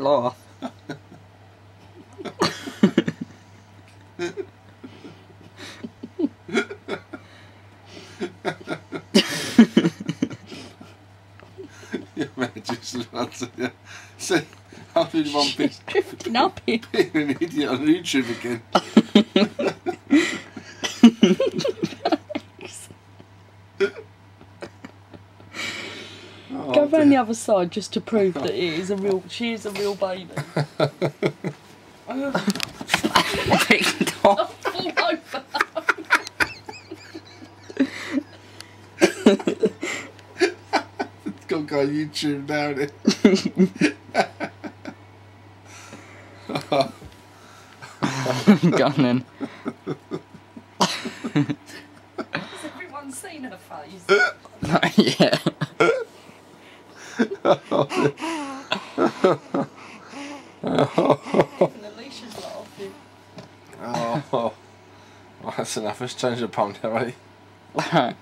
laugh. Yeah, just answer. Yeah. See, how did one be Drifting up here. being an idiot on YouTube again? Oh, Go round the other side just to prove that it is a real. She is a real baby. Picked off. Fall over. Go go on YouTube now. innit? Go on then. Has everyone seen her face? yeah. Even Alesha's laughing. Oh. oh, oh. Well, that's enough. Let's change the pump? Alright.